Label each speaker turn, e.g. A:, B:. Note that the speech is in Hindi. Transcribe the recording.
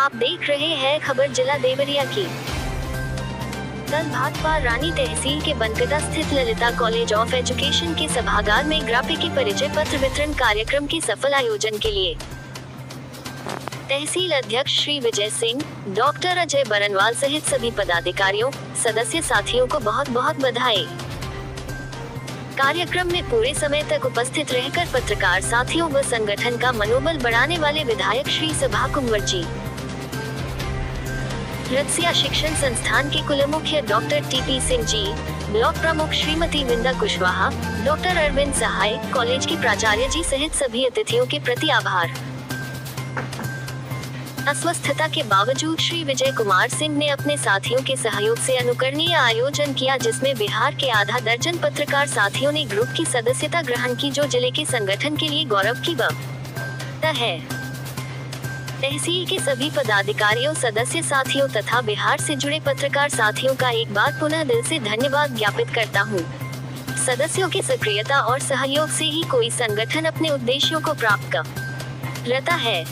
A: आप देख रहे हैं खबर जिला देवरिया की। कल भाजपा रानी तहसील के बनकदा स्थित ललिता कॉलेज ऑफ़ एजुकेशन के सभागार में ग्राफिकी परिचय पत्र वितरण कार्यक्रम के सफल आयोजन के लिए। तहसील अध्यक्ष श्री विजय सिंह, डॉक्टर अजय बरनवाल सहित सभी पदाधिकारियों, सदस्य साथियों को बहुत बहुत बधाई। कार्यक्रम में पूरे समय तक उपस्थित रहकर पत्रकार साथियों व संगठन का मनोबल बढ़ाने वाले विधायक श्री सभा कुंवर जी। रत्सिया शिक्षण संस्थान के कुल मुख्य doctor TP Singh ji, block प्रमुख श्रीमती विंदा कुशवाहा, डॉक्टर अरविंद सहाय, कॉलेज के प्राचार्य जी सहित सभी अतिथियों के प्रति आभार। अस्वस्थता के बावजूद श्री विजय कुमार सिंह ने अपने साथियों के सहयोग से अनुकरणीय आयोजन किया, जिसमें बिहार के आधा दर्जन पत्रकार साथियों ने ग्रुप की सदस्यता ग्रहण की, जो ज़िले के संगठन के लिए गौरव की बात है। तहसील के सभी पदाधिकारियों, सदस्य साथियों तथा बिहार से जुड़े पत्रकार साथियों का एक बार पुनः दिल से धन्यवाद ज्ञापित करता हूँ। सदस्यों की सक्रियता और सहयोग से ही कोई संगठन अपने उद्देश्यों को प्राप्त कर रहता है।